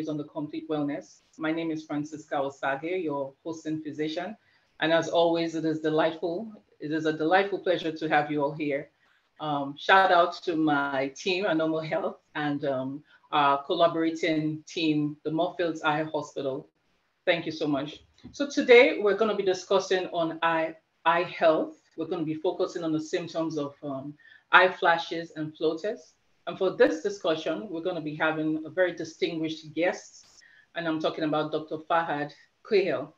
series on the complete wellness. My name is Francisca Osage, your hosting physician. And as always, it is delightful. It is a delightful pleasure to have you all here. Um, shout out to my team at Annomo Health and um, our collaborating team, the Moorfields Eye Hospital. Thank you so much. So today we're going to be discussing on eye, eye health. We're going to be focusing on the symptoms of um, eye flashes and floaters. And for this discussion, we're going to be having a very distinguished guest, and I'm talking about Dr. Fahad Quhill.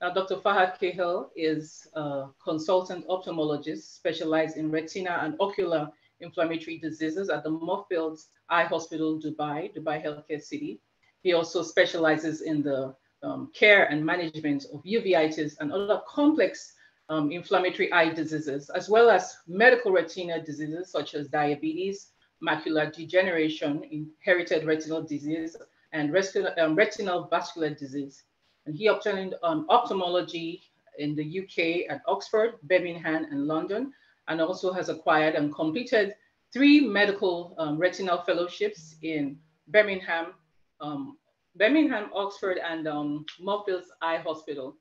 Now, Dr. Fahad Quhill is a consultant ophthalmologist specialized in retina and ocular inflammatory diseases at the Moorfields Eye Hospital, Dubai, Dubai Healthcare City. He also specializes in the um, care and management of uveitis and other complex um, inflammatory eye diseases, as well as medical retina diseases such as diabetes, macular degeneration, inherited retinal disease, and retinal, um, retinal vascular disease. And he obtained um, ophthalmology in the UK at Oxford, Birmingham, and London, and also has acquired and completed three medical um, retinal fellowships in Birmingham, um, Birmingham, Oxford, and um, Moorfields Eye Hospital.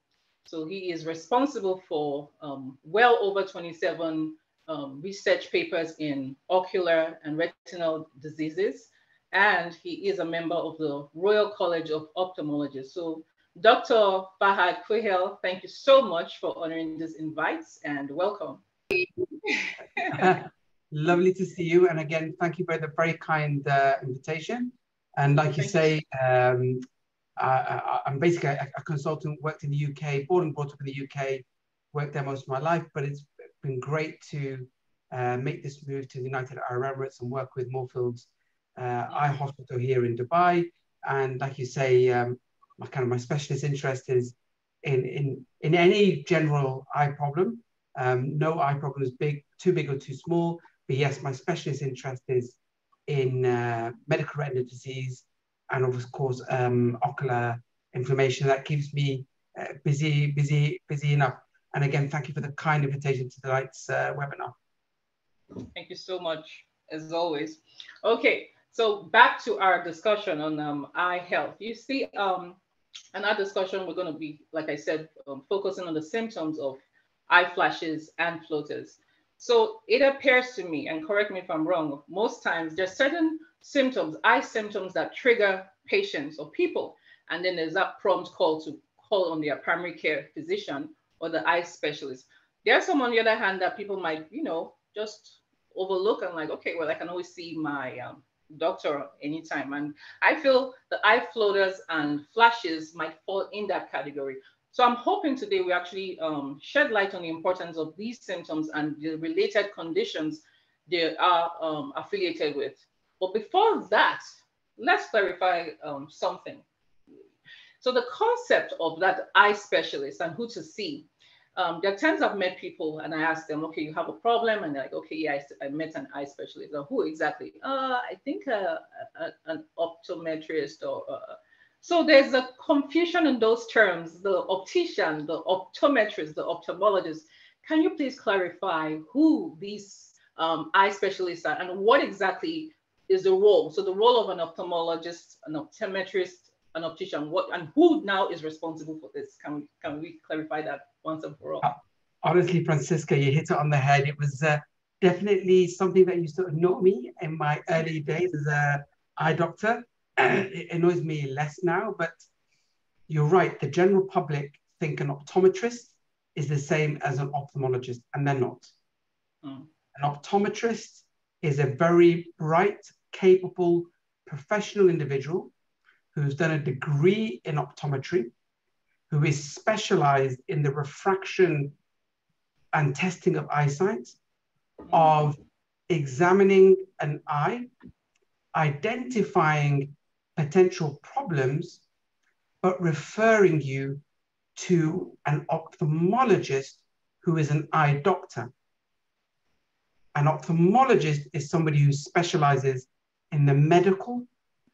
So he is responsible for um, well over 27 um, research papers in ocular and retinal diseases, and he is a member of the Royal College of Ophthalmologists. So Dr. Fahad Quhill, thank you so much for honoring these invites and welcome. Lovely to see you. And again, thank you for the very kind uh, invitation. And like you say, um, I, am basically a, a, consultant, worked in the UK, born and brought up in the UK, worked there most of my life, but it's been great to uh, make this move to the United Arab Emirates and work with Moorfields uh, Eye Hospital here in Dubai. And like you say, um, my kind of my specialist interest is in in in any general eye problem. Um, no eye problem is big, too big or too small. But yes, my specialist interest is in uh, medical retina disease and of course um, ocular inflammation. That keeps me uh, busy, busy, busy enough. And again, thank you for the kind invitation to tonight's uh, webinar. Thank you so much, as always. Okay, so back to our discussion on um, eye health. You see, um, in our discussion, we're going to be, like I said, um, focusing on the symptoms of eye flashes and floaters. So it appears to me, and correct me if I'm wrong, most times there's certain symptoms, eye symptoms that trigger patients or people, and then there's that prompt call to call on their primary care physician or the eye specialist. There's some on the other hand that people might, you know, just overlook and like, okay, well, I can always see my um, doctor anytime. And I feel the eye floaters and flashes might fall in that category. So I'm hoping today we actually um, shed light on the importance of these symptoms and the related conditions they are um, affiliated with. But before that, let's clarify um, something. So the concept of that eye specialist and who to see um, there are times I've met people and I ask them, okay, you have a problem? And they're like, okay, yeah, I, I met an eye specialist. Or, who exactly? Uh, I think uh, a, an optometrist or. Uh, so there's a confusion in those terms, the optician, the optometrist, the ophthalmologist. Can you please clarify who these um, eye specialists are and what exactly is the role? So the role of an ophthalmologist, an optometrist, an optician, what and who now is responsible for this? Can we can we clarify that once and for all? Uh, honestly, Francisca, you hit it on the head. It was uh, definitely something that used to annoy me in my early days as a eye doctor. it annoys me less now, but you're right. The general public think an optometrist is the same as an ophthalmologist, and they're not. Mm. An optometrist is a very bright, capable, professional individual who's done a degree in optometry, who is specialized in the refraction and testing of eyesight, of examining an eye, identifying potential problems, but referring you to an ophthalmologist who is an eye doctor. An ophthalmologist is somebody who specializes in the medical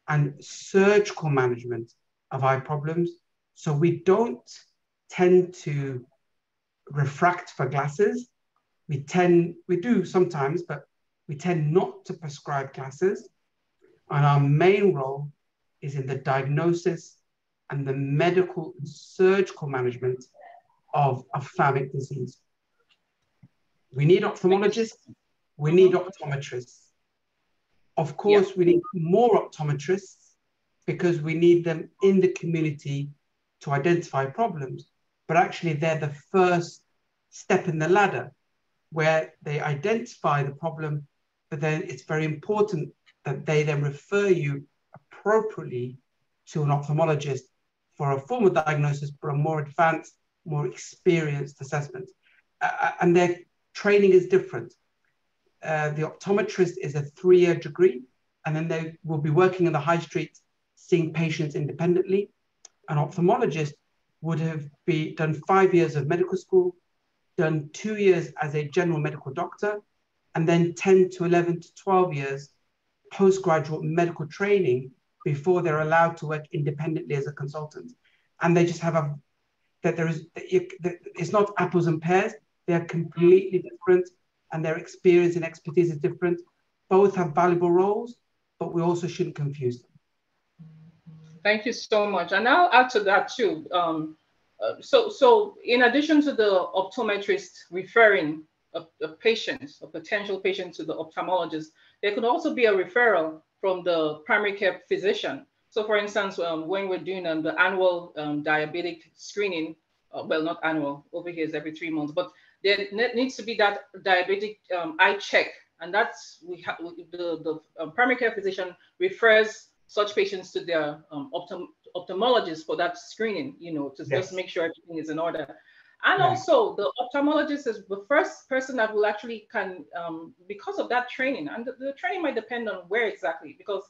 and surgical management of eye problems. So we don't tend to refract for glasses. We tend, we do sometimes, but we tend not to prescribe glasses. And our main role is in the diagnosis and the medical and surgical management of ophthalmic disease. We need ophthalmologists, we need optometrists. Of course, yeah. we need more optometrists because we need them in the community to identify problems. But actually, they're the first step in the ladder where they identify the problem, but then it's very important that they then refer you appropriately to an ophthalmologist for a formal diagnosis, for a more advanced, more experienced assessment. Uh, and their training is different. Uh, the optometrist is a three year degree, and then they will be working in the high street, seeing patients independently. An ophthalmologist would have be, done five years of medical school, done two years as a general medical doctor, and then 10 to 11 to 12 years postgraduate medical training before they're allowed to work independently as a consultant. And they just have a, that there is, it's not apples and pears, they're completely different and their experience and expertise is different. Both have valuable roles, but we also shouldn't confuse them. Thank you so much. And I'll add to that too. Um, uh, so, so in addition to the optometrist referring a, a patient, a potential patient to the ophthalmologist, there could also be a referral from the primary care physician. So for instance, um, when we're doing um, the annual um, diabetic screening, uh, well, not annual, over here is every three months, but there needs to be that diabetic um, eye check. And that's, we have the, the um, primary care physician refers such patients to their um, optom ophthalmologist for that screening, you know, to yes. just make sure everything is in order. And right. also the ophthalmologist is the first person that will actually can, um, because of that training, and the, the, training might depend on where exactly, because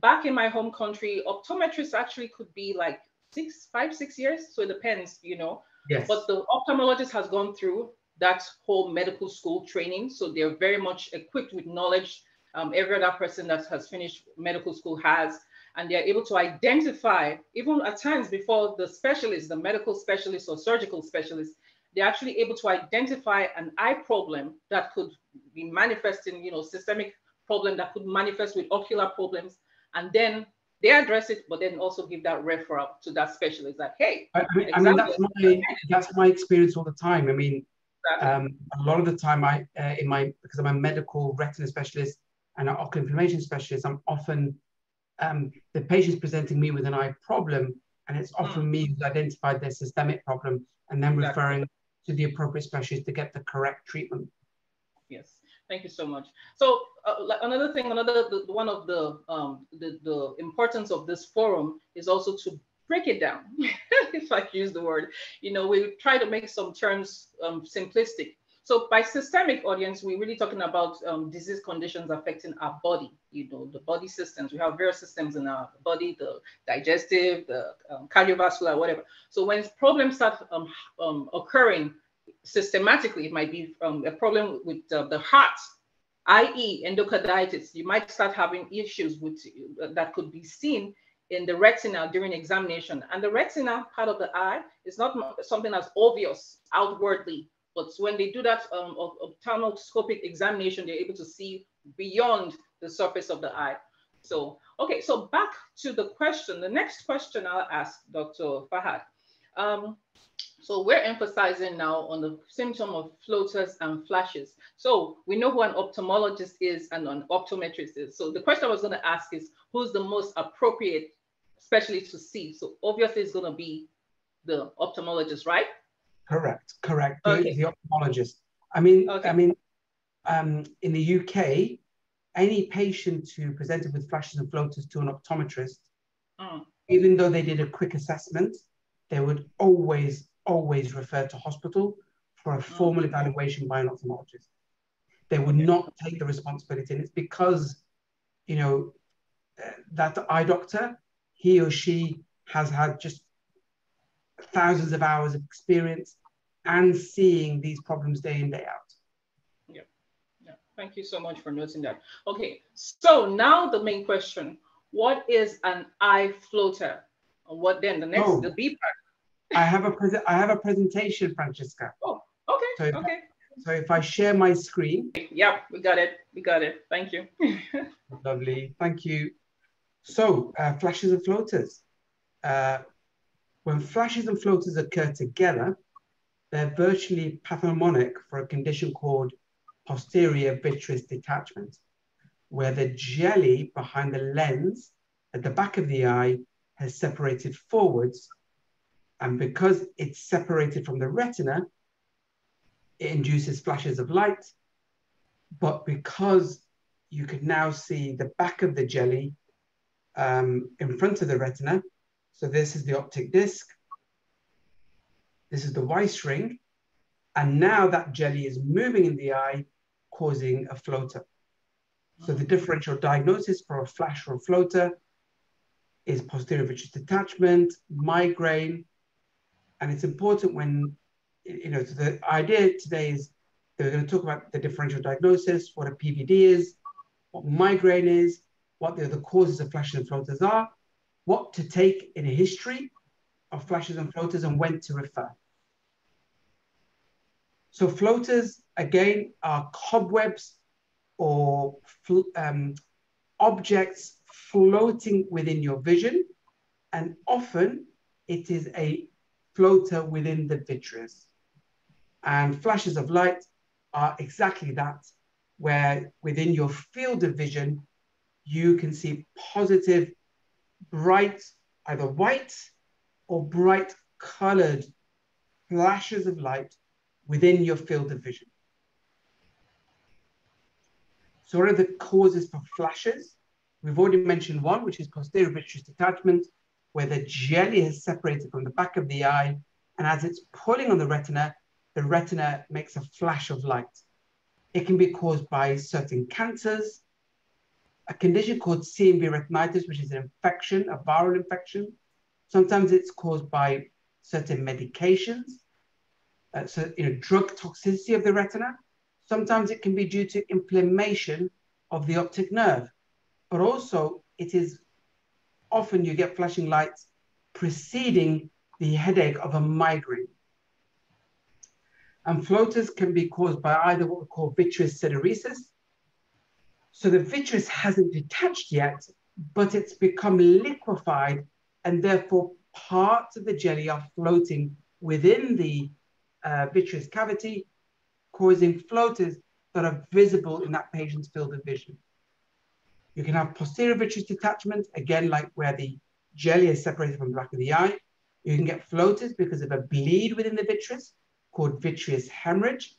back in my home country, optometrists actually could be like six, five, six years. So it depends, you know. Yes. But the ophthalmologist has gone through that whole medical school training. So they're very much equipped with knowledge. Um, every other person that has finished medical school has and they're able to identify, even at times before the specialist, the medical specialist or surgical specialist, they're actually able to identify an eye problem that could be manifesting, you know, systemic problem that could manifest with ocular problems. And then they address it, but then also give that referral to that specialist like, hey. I, mean, I mean that's, my, that's my experience all the time. I mean, um, a lot of the time I, uh, in my, because I'm a medical retina specialist and an ocular inflammation specialist, I'm often um, the patient's presenting me with an eye problem, and it's often mm. me who's identified their systemic problem and then exactly. referring to the appropriate specialist to get the correct treatment. Yes, thank you so much. So uh, another thing, another the, one of the, um, the the importance of this forum is also to break it down, if I use the word. You know, we try to make some terms um, simplistic so by systemic audience, we're really talking about um, disease conditions affecting our body, you know, the body systems. We have various systems in our body, the digestive, the um, cardiovascular, whatever. So when problems start um, um occurring systematically, it might be um, a problem with uh, the heart, i.e. endocarditis. You might start having issues with uh, that could be seen in the retina during examination. And the retina part of the eye is not something that's obvious outwardly but when they do that um, ophthalmoscopic examination, they're able to see beyond the surface of the eye. So, okay, so back to the question. The next question I'll ask Dr. Fahad. Um, so we're emphasizing now on the symptom of floaters and flashes. So we know who an ophthalmologist is and an optometrist is. So the question I was going to ask is who's the most appropriate specialist to see? So obviously it's going to be the ophthalmologist, right? Correct, correct. The, okay. the ophthalmologist. I mean, okay. I mean, um, in the UK, any patient who presented with flashes and floaters to an optometrist, mm. even though they did a quick assessment, they would always, always refer to hospital for a formal mm. evaluation by an ophthalmologist. They would not take the responsibility, and it's because, you know, uh, that eye doctor, he or she has had just thousands of hours of experience and seeing these problems day in, day out. Yeah. yeah. Thank you so much for noting that. Okay, so now the main question what is an eye floater? And what then? The next, oh, the B part. I have a pre- I have a presentation, Francisca. Oh, okay. So okay. I, so if I share my screen. Yeah, we got it. We got it. Thank you. Lovely. Thank you. So uh, flashes and floaters. Uh, when flashes and floaters occur together, they're virtually pathognomonic for a condition called posterior vitreous detachment, where the jelly behind the lens at the back of the eye has separated forwards. And because it's separated from the retina, it induces flashes of light. But because you can now see the back of the jelly um, in front of the retina, so this is the optic disc, this is the Weiss ring, and now that jelly is moving in the eye, causing a floater. So the differential diagnosis for a flash or a floater is posterior vitreous detachment, migraine, and it's important when, you know, so the idea today is we're going to talk about the differential diagnosis, what a PVD is, what migraine is, what the other causes of flashes and floaters are, what to take in a history of flashes and floaters, and when to refer. So floaters, again, are cobwebs or um, objects floating within your vision. And often it is a floater within the vitreous. And flashes of light are exactly that, where within your field of vision, you can see positive, bright, either white or bright colored flashes of light within your field of vision. So what are the causes for flashes? We've already mentioned one, which is posterior vitreous detachment, where the jelly is separated from the back of the eye, and as it's pulling on the retina, the retina makes a flash of light. It can be caused by certain cancers, a condition called CMV retinitis, which is an infection, a viral infection. Sometimes it's caused by certain medications, uh, so you know, drug toxicity of the retina. Sometimes it can be due to inflammation of the optic nerve, but also it is often you get flashing lights preceding the headache of a migraine. And floaters can be caused by either what we call vitreous syneresis. So the vitreous hasn't detached yet, but it's become liquefied, and therefore parts of the jelly are floating within the uh, vitreous cavity, causing floaters that are visible in that patient's field of vision. You can have posterior vitreous detachment, again, like where the jelly is separated from the back of the eye. You can get floaters because of a bleed within the vitreous called vitreous hemorrhage.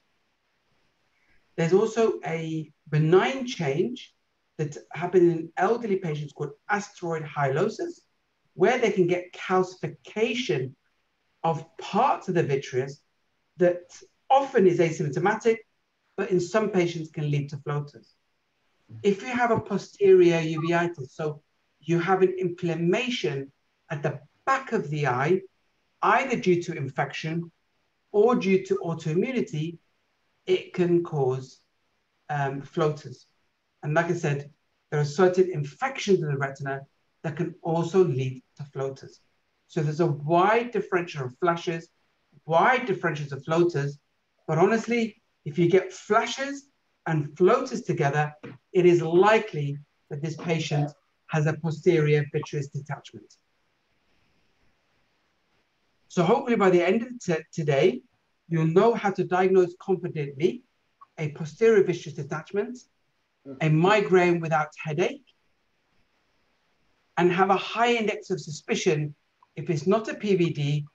There's also a benign change that happens in elderly patients called asteroid hyalosis, where they can get calcification of parts of the vitreous that often is asymptomatic, but in some patients can lead to floaters. If you have a posterior uveitis, so you have an inflammation at the back of the eye, either due to infection or due to autoimmunity, it can cause um, floaters. And like I said, there are certain infections in the retina that can also lead to floaters. So there's a wide differential of flashes wide differentials of floaters. But honestly, if you get flashes and floaters together, it is likely that this patient has a posterior vitreous detachment. So hopefully by the end of today, you'll know how to diagnose confidently a posterior vitreous detachment, a mm-hmm. migraine without headache, and have a high index of suspicion if it's not a PVD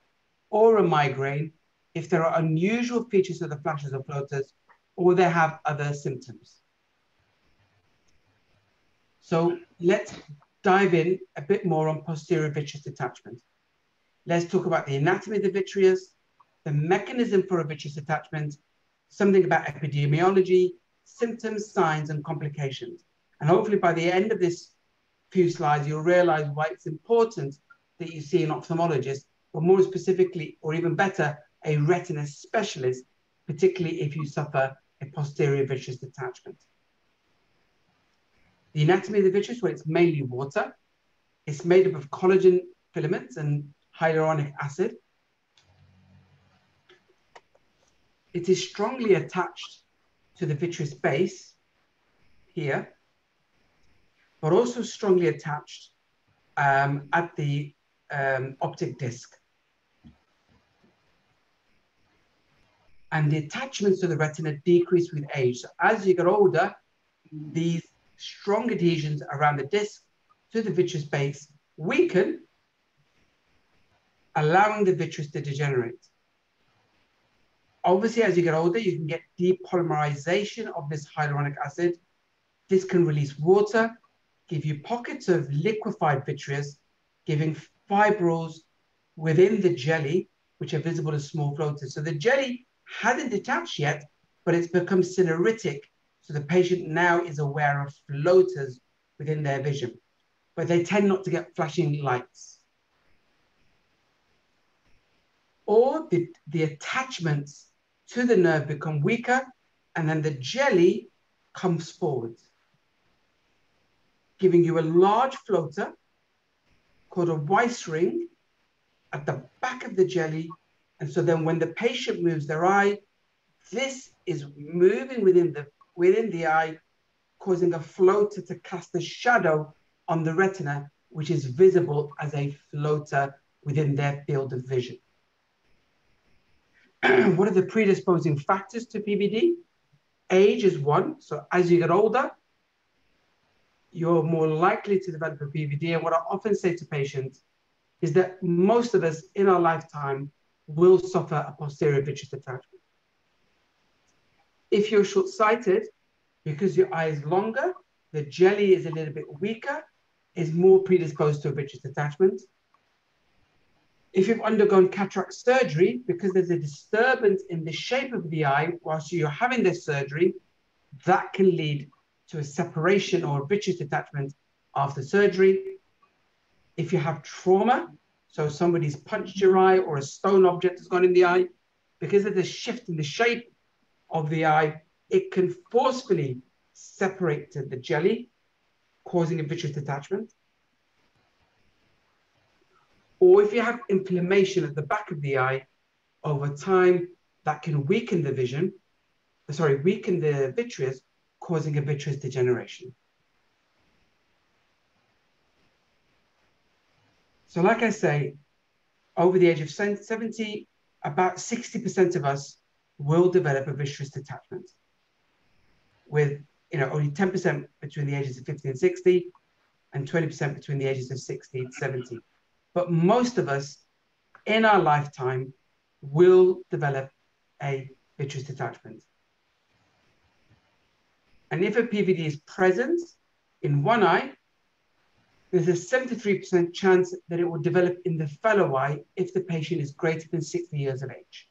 or a migraine if there are unusual features of the flashes or floaters or they have other symptoms. So let's dive in a bit more on posterior vitreous detachment. Let's talk about the anatomy of the vitreous, the mechanism for a vitreous detachment, something about epidemiology, symptoms, signs, and complications. And hopefully by the end of this few slides, you'll realize why it's important that you see an ophthalmologist or more specifically, or even better, a retina specialist, particularly if you suffer a posterior vitreous detachment. The anatomy of the vitreous, where it's mainly water. It's made up of collagen filaments and hyaluronic acid. It is strongly attached to the vitreous base here, but also strongly attached um, at the um, optic disc. And the attachments to the retina decrease with age. So as you get older, these strong adhesions around the disc to the vitreous base weaken, allowing the vitreous to degenerate. Obviously, as you get older, you can get depolymerization of this hyaluronic acid. This can release water, give you pockets of liquefied vitreous, giving fibrils within the jelly, which are visible as small floaters. So the jelly hasn't detached yet, but it's become syneretic. So the patient now is aware of floaters within their vision, but they tend not to get flashing lights. Or the, the attachments to the nerve become weaker, and then the jelly comes forward, giving you a large floater called a Weiss ring at the back of the jelly. And so then when the patient moves their eye, this is moving within the, within the eye, causing a floater to cast a shadow on the retina, which is visible as a floater within their field of vision. what are the predisposing factors to PVD? Age is one. So as you get older, you're more likely to develop a PVD. And what I often say to patients is that most of us in our lifetime will suffer a posterior vitreous detachment. If you're short-sighted, because your eye is longer, the jelly is a little bit weaker, is more predisposed to a vitreous detachment. If you've undergone cataract surgery, because there's a disturbance in the shape of the eye whilst you're having this surgery, that can lead to a separation or a vitreous detachment after surgery. If you have trauma, so somebody's punched your eye or a stone object has gone in the eye, because of the shift in the shape of the eye, it can forcefully separate the jelly, causing a vitreous detachment or if you have inflammation at the back of the eye over time, that can weaken the vision, sorry, weaken the vitreous, causing a vitreous degeneration. So like I say, over the age of 70, about 60% of us will develop a vitreous detachment with you know, only 10% between the ages of 50 and 60 and 20% between the ages of 60 and 70 but most of us in our lifetime will develop a vitreous detachment. And if a PVD is present in one eye, there's a 73% chance that it will develop in the fellow eye if the patient is greater than 60 years of age.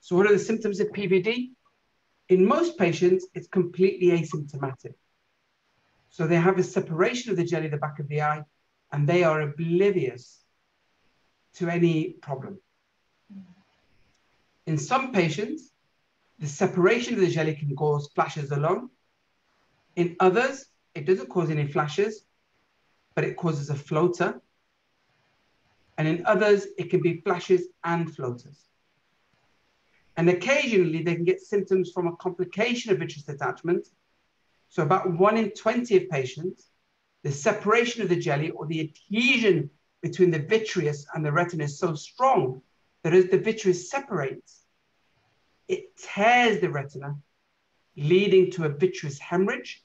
So what are the symptoms of PVD? In most patients, it's completely asymptomatic. So they have a separation of the jelly the back of the eye, and they are oblivious to any problem. In some patients, the separation of the jelly can cause flashes alone. In others, it doesn't cause any flashes, but it causes a floater. And in others, it can be flashes and floaters. And occasionally, they can get symptoms from a complication of vitreous detachment, so about one in 20 of patients, the separation of the jelly or the adhesion between the vitreous and the retina is so strong that as the vitreous separates, it tears the retina, leading to a vitreous hemorrhage,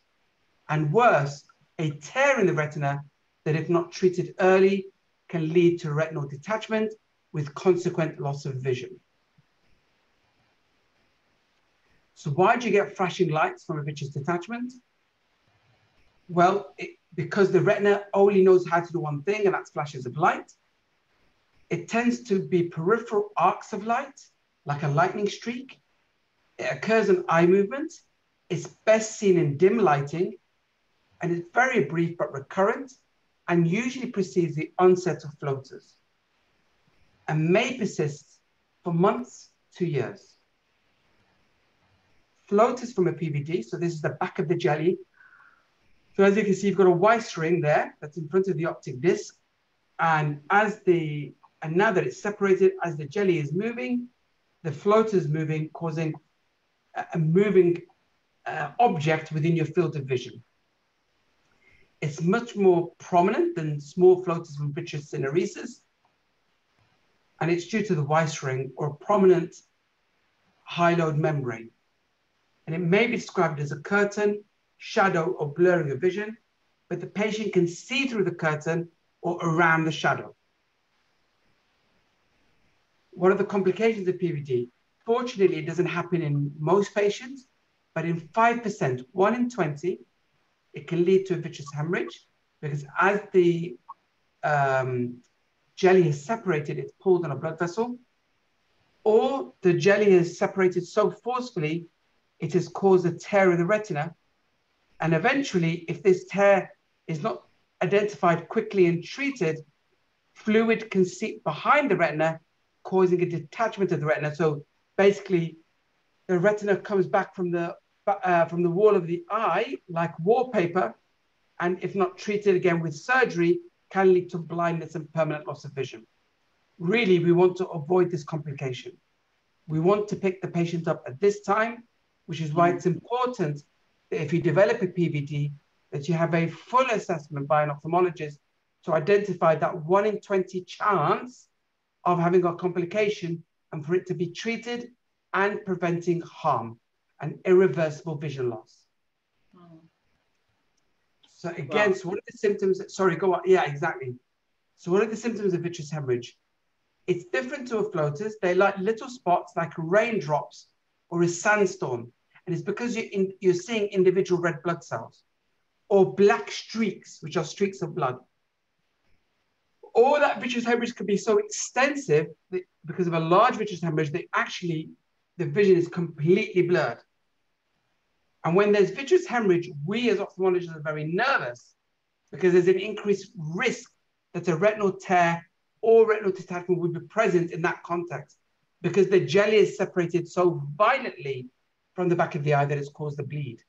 and worse, a tear in the retina that, if not treated early, can lead to retinal detachment with consequent loss of vision. So why do you get flashing lights from a vitreous detachment? Well, it, because the retina only knows how to do one thing, and that's flashes of light, it tends to be peripheral arcs of light, like a lightning streak. It occurs in eye movement. It's best seen in dim lighting, and it's very brief but recurrent, and usually precedes the onset of floaters, and may persist for months to years floaters from a PVD. So this is the back of the jelly. So as you can see, you've got a Weiss ring there that's in front of the optic disc. And as the, and now that it's separated, as the jelly is moving, the floater is moving, causing a moving uh, object within your field of vision. It's much more prominent than small floaters from vitreous syneresis. And it's due to the Weiss ring or prominent hyaloid membrane. And it may be described as a curtain, shadow, or blurring of vision, but the patient can see through the curtain or around the shadow. What are the complications of PVD? Fortunately, it doesn't happen in most patients, but in 5%, one in 20, it can lead to a vitreous hemorrhage because as the um, jelly is separated, it's pulled on a blood vessel, or the jelly is separated so forcefully, it has caused a tear in the retina. And eventually, if this tear is not identified quickly and treated, fluid can seep behind the retina, causing a detachment of the retina. So basically, the retina comes back from the uh, from the wall of the eye like wallpaper, and if not treated again with surgery, can lead to blindness and permanent loss of vision. Really, we want to avoid this complication. We want to pick the patient up at this time, which is why it's important that if you develop a PVD, that you have a full assessment by an ophthalmologist to identify that one in 20 chance of having a complication and for it to be treated and preventing harm and irreversible vision loss. Hmm. So again, wow. so what are the symptoms? Sorry, go on. Yeah, exactly. So what are the symptoms of vitreous hemorrhage? It's different to a floaters. They like little spots like raindrops or a sandstorm. And it's because you're, in, you're seeing individual red blood cells or black streaks, which are streaks of blood. All that vitreous hemorrhage could be so extensive that because of a large vitreous hemorrhage they actually the vision is completely blurred. And when there's vitreous hemorrhage, we as ophthalmologists are very nervous because there's an increased risk that a retinal tear or retinal detachment would be present in that context because the jelly is separated so violently from the back of the eye that it's caused the bleed.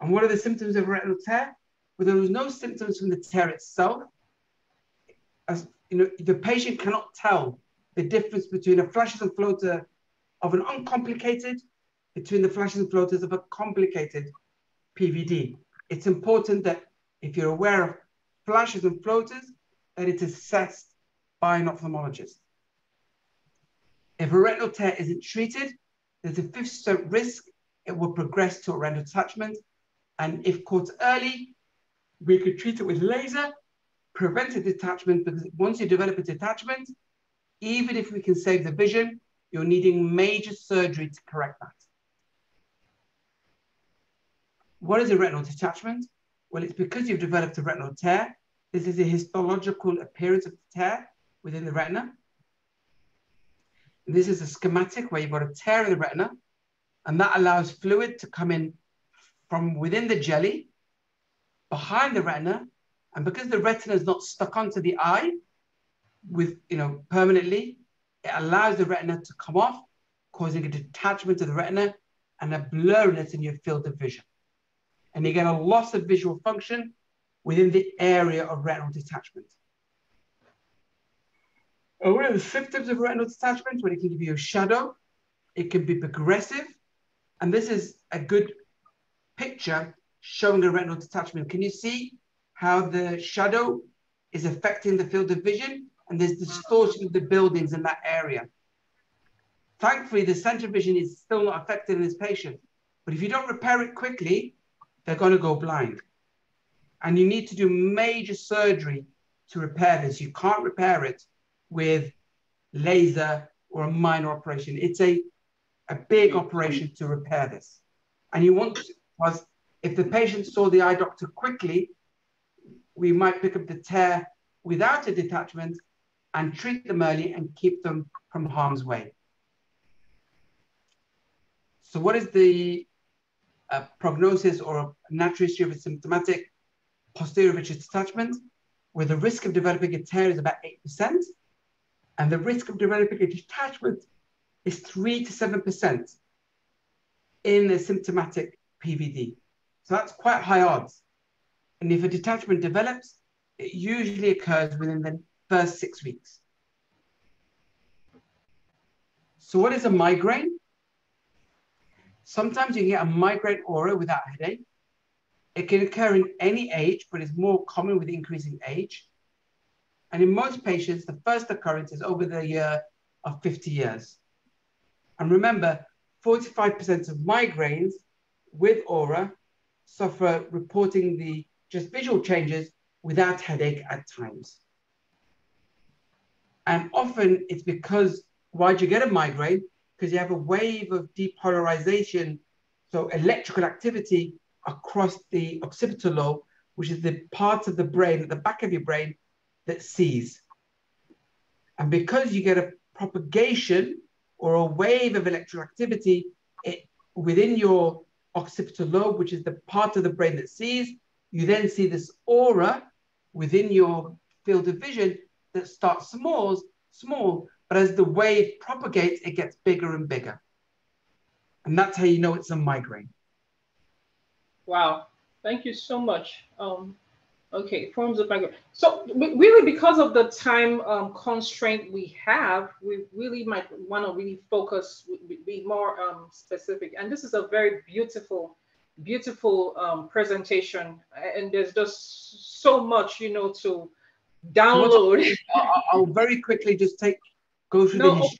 And what are the symptoms of retinal tear? Well, there was no symptoms from the tear itself. As you know, the patient cannot tell the difference between a flashes and floater of an uncomplicated between the flashes and floaters of a complicated PVD. It's important that if you're aware of flashes and floaters, that it's assessed by an ophthalmologist. If a retinal tear isn't treated, there's a 50% risk it will progress to a retinal detachment. And if caught early, we could treat it with laser, prevent a detachment, because once you develop a detachment, even if we can save the vision, you're needing major surgery to correct that. What is a retinal detachment? Well, it's because you've developed a retinal tear. This is a histological appearance of the tear within the retina. And this is a schematic where you've got a tear in the retina, and that allows fluid to come in from within the jelly, behind the retina, and because the retina is not stuck onto the eye with, you know, permanently, it allows the retina to come off, causing a detachment of the retina and a blurriness in your field of vision and you get a loss of visual function within the area of retinal detachment. And what are the symptoms of retinal detachment? when it can give you a shadow, it can be progressive, and this is a good picture showing a retinal detachment. Can you see how the shadow is affecting the field of vision? And there's distortion of the buildings in that area. Thankfully, the center vision is still not affected in this patient. But if you don't repair it quickly, they're going to go blind. And you need to do major surgery to repair this. You can't repair it with laser or a minor operation. It's a, a big operation to repair this. And you want was if the patient saw the eye doctor quickly, we might pick up the tear without a detachment and treat them early and keep them from harm's way. So what is the a prognosis or a natural history of a symptomatic posterior vitreous detachment, where the risk of developing a tear is about 8%, and the risk of developing a detachment is 3 to 7% in a symptomatic PVD. So that's quite high odds. And if a detachment develops, it usually occurs within the first six weeks. So what is a migraine? Sometimes you get a migraine aura without headache. It can occur in any age, but it's more common with increasing age. And in most patients, the first occurrence is over the year of 50 years. And remember, 45% of migraines with aura suffer reporting the just visual changes without headache at times. And often it's because why do you get a migraine? Because you have a wave of depolarization, so electrical activity across the occipital lobe, which is the part of the brain at the back of your brain that sees. And because you get a propagation or a wave of electrical activity it, within your occipital lobe, which is the part of the brain that sees, you then see this aura within your field of vision that starts small, small, but as the wave propagates, it gets bigger and bigger. And that's how you know it's a migraine. Wow. Thank you so much. Um, okay, forms of migraine. So really, because of the time um, constraint we have, we really might want to really focus, be more um, specific. And this is a very beautiful, beautiful um, presentation. And there's just so much, you know, to download. I'll, I'll very quickly just take go through no, the history.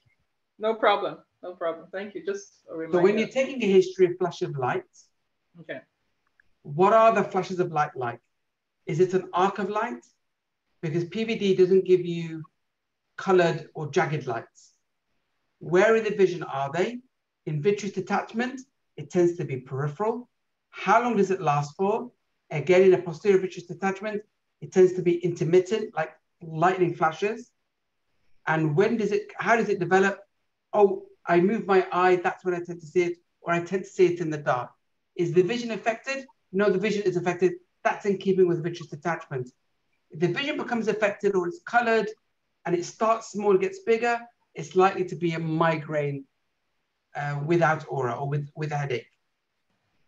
No problem. No problem. Thank you. Just a reminder. So when you're taking a history of flash of light, okay. What are the flashes of light like? Is it an arc of light? Because PVD doesn't give you colored or jagged lights. Where in the vision are they? In vitreous detachment, it tends to be peripheral. How long does it last for? Again, in a posterior vitreous detachment, it tends to be intermittent, like lightning flashes. And when does it, how does it develop? Oh, I move my eye, that's when I tend to see it, or I tend to see it in the dark. Is the vision affected? No, the vision is affected. That's in keeping with vitreous detachment. If the vision becomes affected or it's colored and it starts small, gets bigger, it's likely to be a migraine uh, without aura or with, with a headache.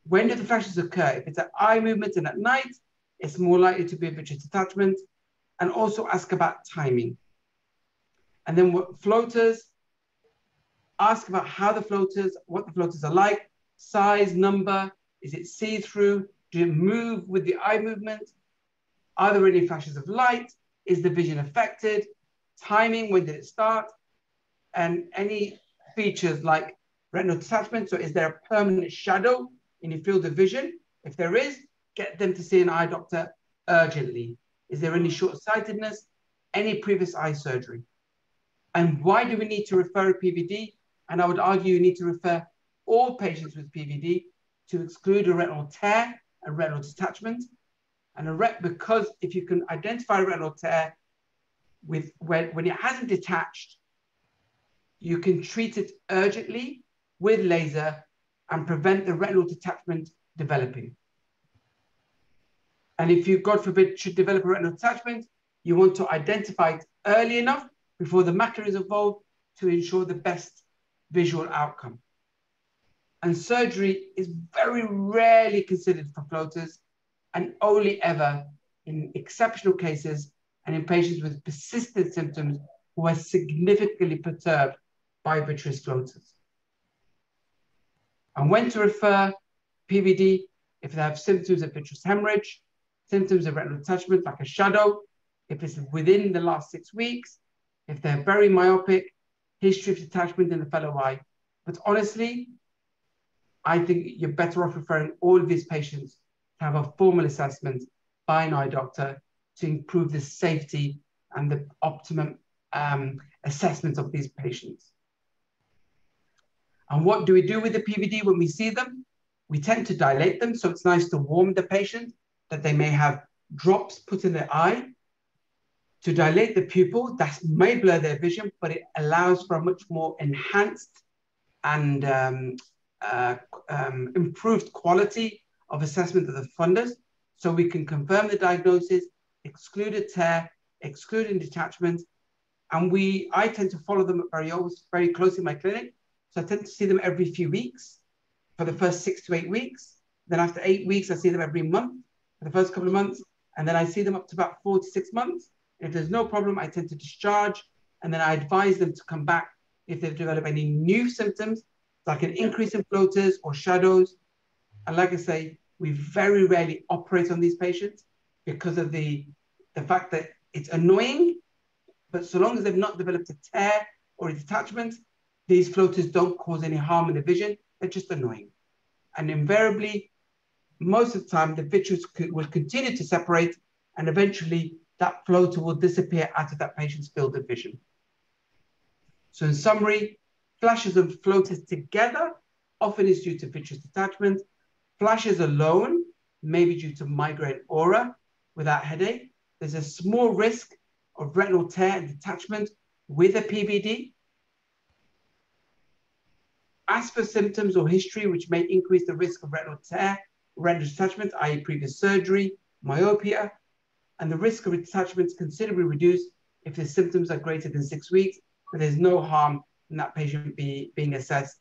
When do the flashes occur? If it's at eye movement and at night, it's more likely to be a vitreous detachment. And also ask about timing. And then what floaters, ask about how the floaters, what the floaters are like, size, number, is it see-through? Do it move with the eye movement? Are there any flashes of light? Is the vision affected? Timing, when did it start? And any features like retinal detachment. So is there a permanent shadow in your field of vision? If there is, get them to see an eye doctor urgently. Is there any short-sightedness? Any previous eye surgery? And why do we need to refer a PVD? And I would argue you need to refer all patients with PVD to exclude a retinal tear and retinal detachment. And a ret because if you can identify a retinal tear with when, when it hasn't detached, you can treat it urgently with laser and prevent the retinal detachment developing. And if you, God forbid, should develop a retinal detachment, you want to identify it early enough before the macula is involved to ensure the best visual outcome. And surgery is very rarely considered for floaters and only ever in exceptional cases and in patients with persistent symptoms who are significantly perturbed by vitreous floaters. And when to refer PVD if they have symptoms of vitreous hemorrhage, symptoms of retinal detachment like a shadow, if it's within the last six weeks, if they're very myopic, history of detachment in the fellow eye. But honestly, I think you're better off referring all of these patients to have a formal assessment by an eye doctor to improve the safety and the optimum um, assessment of these patients. And what do we do with the PVD when we see them? We tend to dilate them, so it's nice to warm the patient that they may have drops put in their eye to dilate the pupil. That may blur their vision, but it allows for a much more enhanced and um, uh, um, improved quality of assessment of the fundus so we can confirm the diagnosis, exclude a tear, exclude detachment. And we, I tend to follow them very, very closely in my clinic. So I tend to see them every few weeks for the first six to eight weeks. Then after eight weeks, I see them every month for the first couple of months. And then I see them up to about four to six months. If there's no problem, I tend to discharge. And then I advise them to come back if they've developed any new symptoms like an increase in floaters or shadows. And like I say, We very rarely operate on these patients because of the, the fact that it's annoying, but so long as they've not developed a tear or a detachment, these floaters don't cause any harm in the vision. They're just annoying. And invariably, most of the time, the vitreous will continue to separate and eventually that floater will disappear out of that patient's field of vision. So in summary, flashes and floaters together often is due to vitreous detachment. Flashes alone may be due to migraine aura without headache. There's a small risk of retinal tear and detachment with a PVD. As for symptoms or history, which may increase the risk of retinal tear, retinal detachment, i.e. previous surgery, myopia, and the risk of detachment is considerably reduced if the symptoms are greater than six weeks, but there's no harm in that patient be, being assessed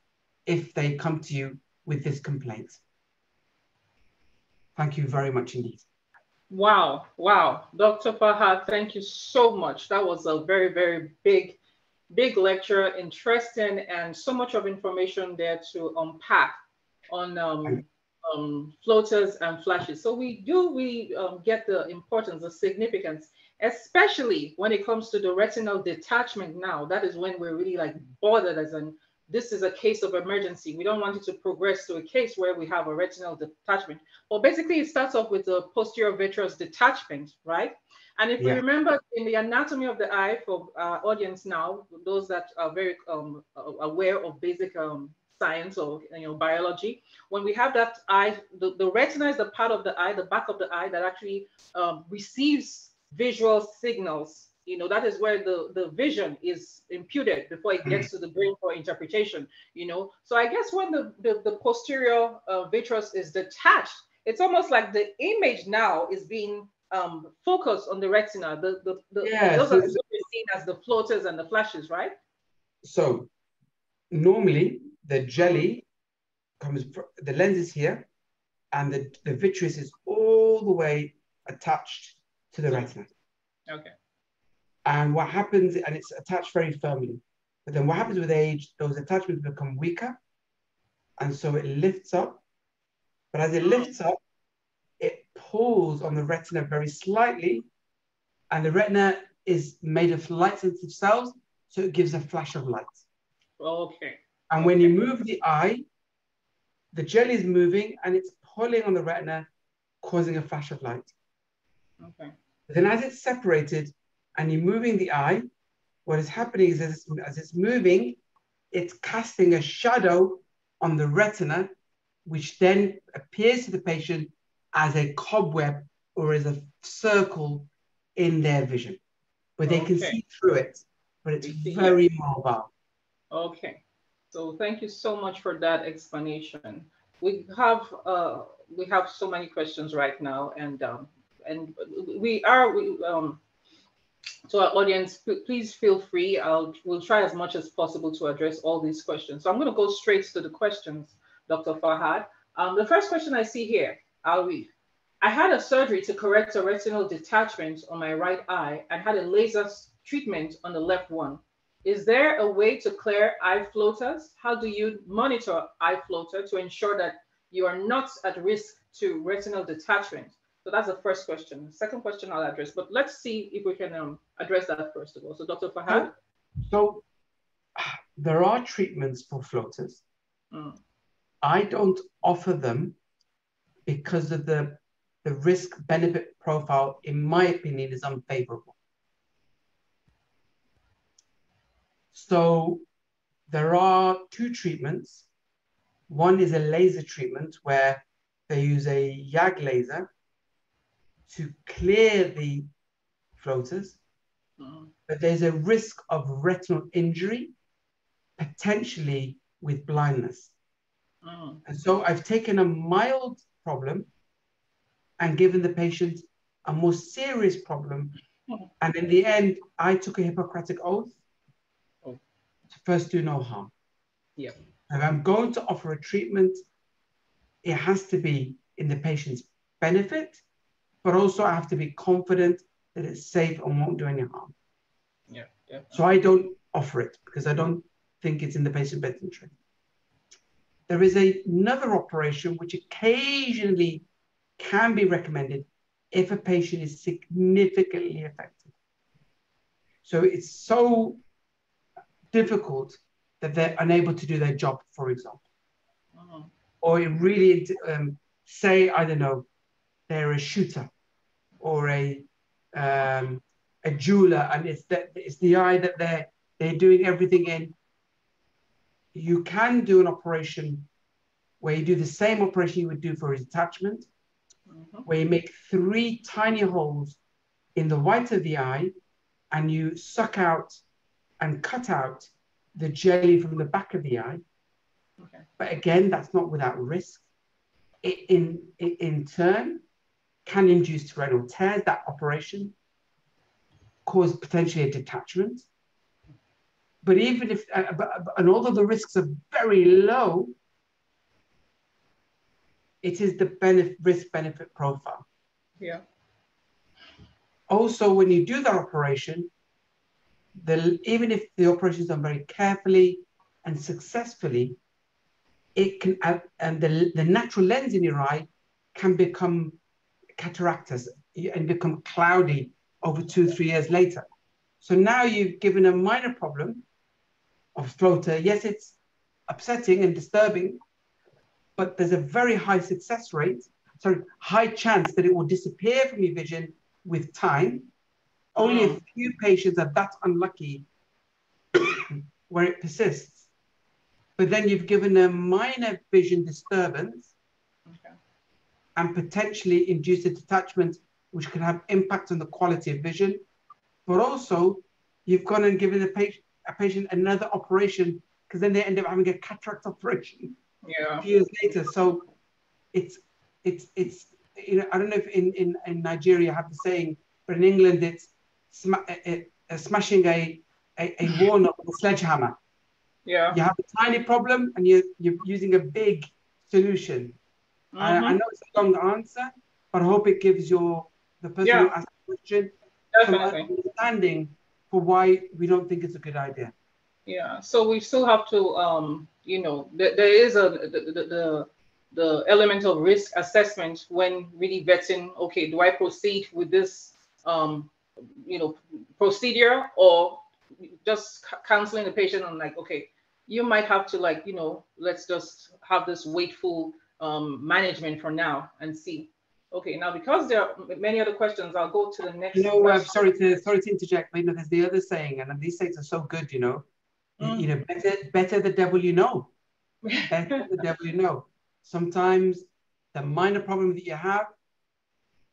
if they come to you with this complaint. Thank you very much indeed. Wow, wow. Dr. Fahad, thank you so much. That was a very, very big, big lecture, interesting, and so much of information there to unpack on um, um, floaters and flashes. So we do, we um, get the importance, the significance, especially when it comes to the retinal detachment now. That is when we're really like bothered as an this is a case of emergency. We don't want it to progress to a case where we have a retinal detachment. Well, basically, it starts off with the posterior vitreous detachment, right? And if yeah. we remember in the anatomy of the eye for our audience now, those that are very um, aware of basic um, science or you know biology, when we have that eye, the, the retina is the part of the eye, the back of the eye that actually um, receives visual signals. You know that is where the the vision is imputed before it gets to the brain for interpretation you know? So i guess when the the, the posterior uh, vitreous is detached it's almost like the image now is being um, focused on the retina. The the, the yeah, those so are seen as the floaters and the flashes right? So normally the jelly comes the lens is here and the, the vitreous is all the way attached to the retina okay and what happens, and it's attached very firmly. But then what happens with age, those attachments become weaker. And so it lifts up. But as it mm. lifts up, it pulls on the retina very slightly. And the retina is made of light sensitive cells. So it gives a flash of light. Okay. And when you move the eye, the jelly is moving and it's pulling on the retina, causing a flash of light. Okay. Then as it's separated, and you're moving the eye, what is happening is as it's, as it's moving, it's casting a shadow on the retina, which then appears to the patient as a cobweb or as a circle in their vision, where they okay. can see through it, but it's very mobile. Okay, so thank you so much for that explanation. We have uh, we have so many questions right now, and um, and we are we, um, to our audience, please feel free. I'll we'll try as much as possible to address all these questions. So I'm going to go straight to the questions, Dr. Fahad. Um, the first question I see here, I'll read. I had a surgery to correct a retinal detachment on my right eye and had a laser treatment on the left one. Is there a way to clear eye floaters? How do you monitor eye floater to ensure that you are not at risk to retinal detachment? So that's the first question. The second question I'll address, but let's see if we can um, address that first of all. So Dr. Fahad? So there are treatments for floaters. Mm. I don't offer them because of the, the risk benefit profile, in my opinion, is unfavorable. So there are two treatments. One is a laser treatment where they use a YAG laser to clear the floaters, mm. but there's a risk of retinal injury, potentially with blindness. Mm. And so I've taken a mild problem and given the patient a more serious problem. Mm. And in the end, I took a Hippocratic oath oh. First do no harm. Yeah. If I'm going to offer a treatment, it has to be in the patient's benefit but also I have to be confident that it's safe and won't do any harm. Yeah, yeah. So I don't offer it because I don't think it's in the patient best interest. There is a, another operation which occasionally can be recommended if a patient is significantly affected. So it's so difficult that they're unable to do their job, for example. Uh-huh. Or it really, um, say, I don't know, they're a shooter or a um, a jeweler, and it's the, it's the eye that they're they're doing everything in. You can do an operation where you do the same operation you would do for a detachment, mm-hmm. where you make three tiny holes in the white of the eye, and you suck out and cut out the jelly from the back of the eye. Okay. But again, that's not without risk. It, in, in, in turn, can induce retinal tears, that operation, cause potentially a detachment. But even if, uh, but, and although the risks are very low, it is the benefit, risk benefit profile. Yeah. Also, when you do that operation, the, even if the operation is done very carefully and successfully, it can, and the, the natural lens in your eye can become cataractous and become cloudy over two, three years later. So now you've given a minor problem of floater. Yes, it's upsetting and disturbing, but there's a very high success rate, sorry, high chance that it will disappear from your vision with time. Only a mm. few patients are that unlucky where it persists. But then you've given a minor vision disturbance okay. and potentially induced a detachment which can have impact on the quality of vision. But also, you've gone and given a patient, a patient another operation because then they end up having a cataract operation yeah. a few years later. So it's it's it's you know I don't know if in in, in Nigeria have the saying, but in England it's a, smashing a a, a walnut with a sledgehammer. Yeah. You have a tiny problem and you're you're using a big solution. Mm-hmm. I, I mm-hmm. know it's a long answer, but I hope it gives your the person yeah. who asked the question Definitely. understanding for why we don't think it's a good idea. Yeah, so we still have to, um, you know, th- there is a the, the, the the element of risk assessment when really vetting. Okay, do I proceed with this, um, you know, procedure or just counseling the patient on like, okay, you might have to like, you know, let's just have this waitful um, management for now and see Okay, now because there are many other questions, I'll go to the next. You know, uh, sorry to sorry to interject, but you know, there's the other saying, and these things are so good. You know, mm. you know, better better the devil you know, better the devil you know. Sometimes the minor problem that you have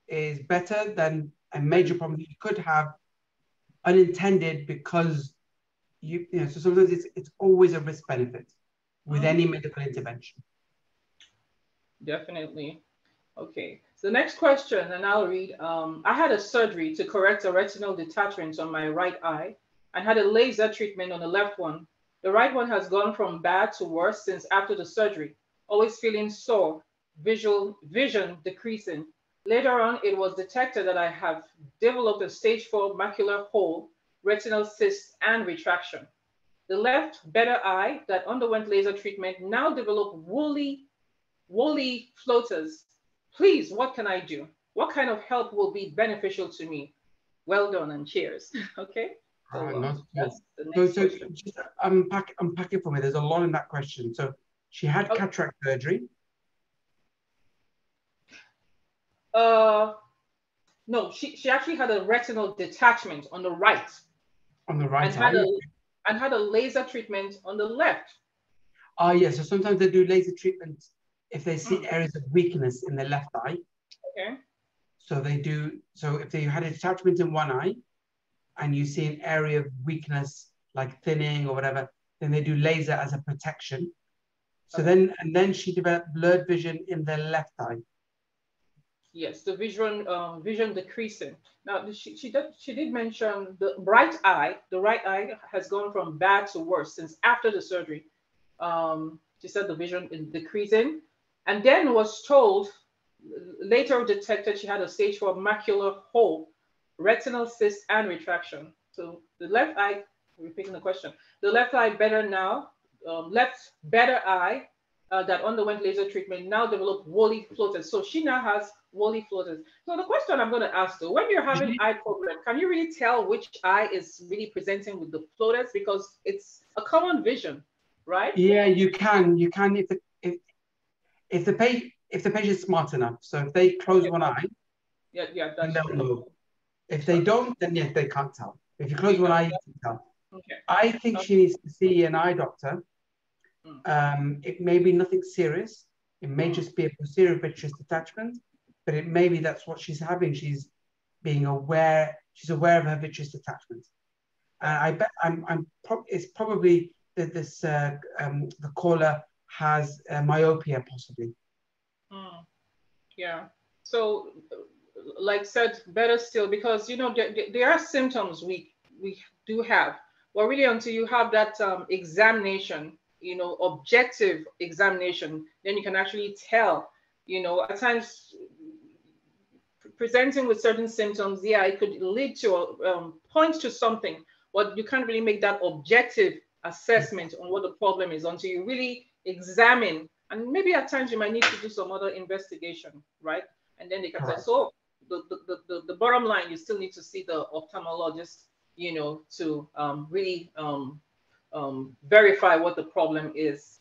is better than a major problem that you could have unintended because you, you know. So sometimes it's it's always a risk benefit with mm. any medical intervention. Definitely. Okay. So the next question, and I'll read. Um, I had a surgery to correct a retinal detachment on my right eye and had a laser treatment on the left one. The right one has gone from bad to worse since after the surgery, always feeling sore, visual vision decreasing. Later on, it was detected that I have developed a stage four macular hole, retinal cyst, and retraction. The left better eye that underwent laser treatment now developed woolly, woolly floaters please, what can I do? What kind of help will be beneficial to me? Well done and cheers. okay. So, uh, so, so just unpack, unpack it for me. There's a lot in that question. So she had okay. cataract surgery. Uh, no, she, she actually had a retinal detachment on the right. On the right and had, a, and had a laser treatment on the left. Ah, yes. Yeah, so sometimes they do laser treatment if they see mm. areas of weakness in the left eye. Okay. So they do, so if they had a detachment in one eye and you see an area of weakness like thinning or whatever, then they do laser as a protection. So okay. then, and then she developed blurred vision in the left eye. Yes, the vision um, vision decreasing. Now she she did she did mention the right eye. The right eye has gone from bad to worse since after the surgery. Um, she said the vision is decreasing and then was told, later detected she had a stage four macular hole, retinal cyst, and retraction. So the left eye, repeating the question, the left eye better now, um, left better eye uh, that underwent laser treatment now developed woolly floaters. So she now has Wally floaters. So the question I'm going to ask though, when you're having mm-hmm. eye problem, can you really tell which eye is really presenting with the floaters because it's a common vision, right? Yeah, you can. You can if the if, if the patient if the patient's smart enough. So if they close yeah. one eye, yeah, yeah, that's they'll know. If they don't, then yes, they can't tell. If you close one eye, you can tell. Okay. I think she needs to see an eye doctor. Mm. Um, it may be nothing serious. It may mm. just be a posterior vitreous detachment but it maybe that's what she's having. She's being aware. She's aware of her vitreous detachment. And I bet I'm. I'm. Pro- it's probably that this uh, um, the caller has myopia, possibly. Mm. Yeah. So, like said, better still because you know there, there are symptoms we we do have. Well, really, until you have that um, examination, you know, objective examination, then you can actually tell. You know, at times presenting with certain symptoms, yeah, it could lead to um, point to something, but you can't really make that objective assessment on what the problem is until you really examine. And maybe at times you might need to do some other investigation, right? And then they can say, so the, the, the, the bottom line, you still need to see the ophthalmologist, you know, to um, really um, um, verify what the problem is.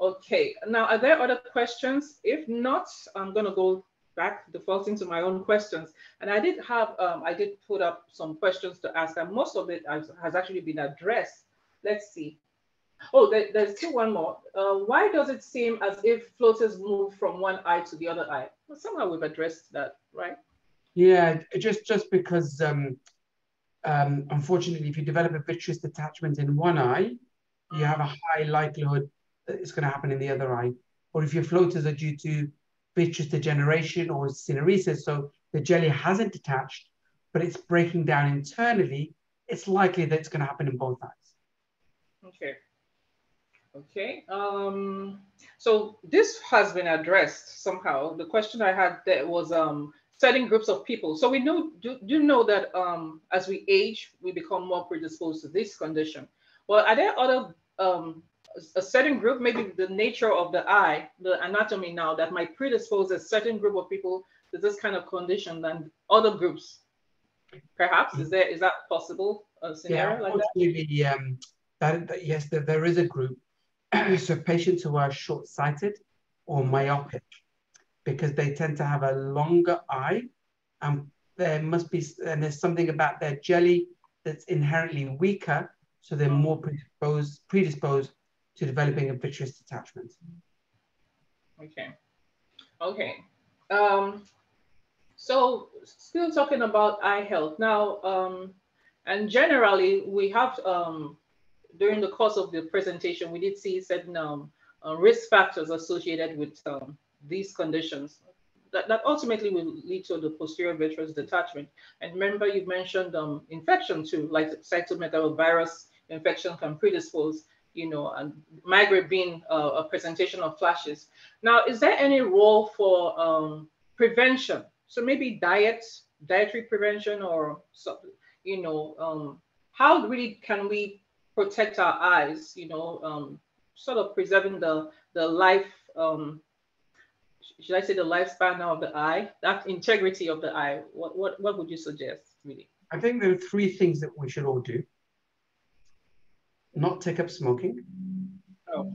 Okay, now are there other questions? If not, I'm gonna go back defaulting to my own questions. And I did have, um, I did put up some questions to ask, and most of it has, has actually been addressed. Let's see. Oh, there, there's still one more. Uh, why does it seem as if floaters move from one eye to the other eye? Well, somehow we've addressed that, right? Yeah, just just because um, um, unfortunately, if you develop a vitreous detachment in one eye, you have a high likelihood that it's going to happen in the other eye. Or if your floaters are due to vitreous degeneration or syneresis, so the jelly hasn't detached, but it's breaking down internally, it's likely that it's going to happen in both eyes. Okay. Okay. Um, so this has been addressed somehow. The question I had there was um, certain groups of people. So we know do, do know that um, as we age, we become more predisposed to this condition. Well, are there other um, a certain group, maybe the nature of the eye, the anatomy now, that might predispose a certain group of people to this kind of condition than other groups. Perhaps is there is that possible a scenario yeah, like that? Um, that, that yes, there, there is a group. so patients who are short-sighted or myopic, because they tend to have a longer eye, and there must be and there's something about their jelly that's inherently weaker, so they're more predisposed predisposed to developing a vitreous detachment. Okay. Okay. Um, so still talking about eye health now, um, and generally we have um, during the course of the presentation, we did see certain um, uh, risk factors associated with um, these conditions that, that ultimately will lead to the posterior vitreous detachment. And remember, you mentioned um, infection too, like cytomegalovirus infection can predispose you know, and migraine being a, a, presentation of flashes. Now, is there any role for um, prevention? So maybe diet, dietary prevention, or you know, um, how really can we protect our eyes? You know, um, sort of preserving the the life. Um, should I say the lifespan of the eye, that integrity of the eye? What what what would you suggest, really? I think there are three things that we should all do not take up smoking. Oh.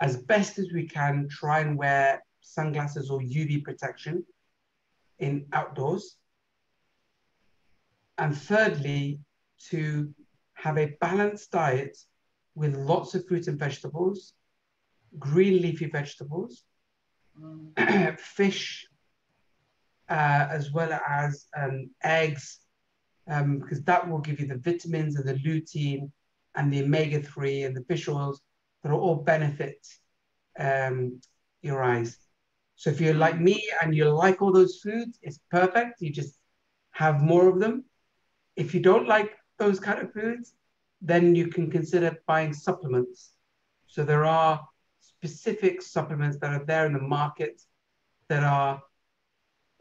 As best as we can, try and wear sunglasses or UV protection in outdoors. And thirdly, to have a balanced diet with lots of fruits and vegetables, green leafy vegetables, mm. fish, uh, as well as um, eggs, um, because that will give you the vitamins and the lutein and the omega-3 and the fish oils that will all benefit um, your eyes. So if you're like me and you like all those foods, it's perfect. You just have more of them. If you don't like those kind of foods, then you can consider buying supplements. So there are specific supplements that are there in the market that are